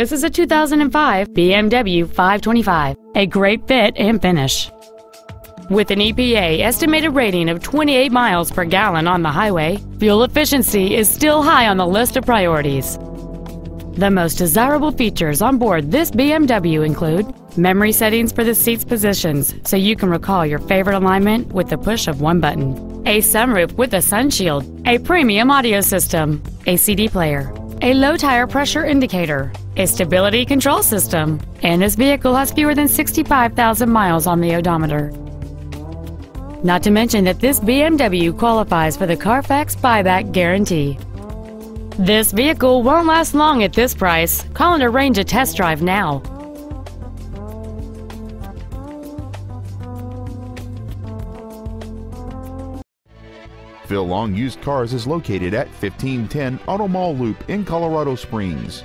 This is a 2005 BMW 525, a great fit and finish. With an EPA estimated rating of 28 miles per gallon on the highway, fuel efficiency is still high on the list of priorities. The most desirable features on board this BMW include memory settings for the seat's positions so you can recall your favorite alignment with the push of one button, a sunroof with a sun shield, a premium audio system, a CD player, a low tire pressure indicator, a stability control system, and this vehicle has fewer than 65,000 miles on the odometer. Not to mention that this BMW qualifies for the Carfax buyback guarantee. This vehicle won't last long at this price. Call and arrange a test drive now. Phil Long Used Cars is located at 1510 Auto Mall Loop in Colorado Springs.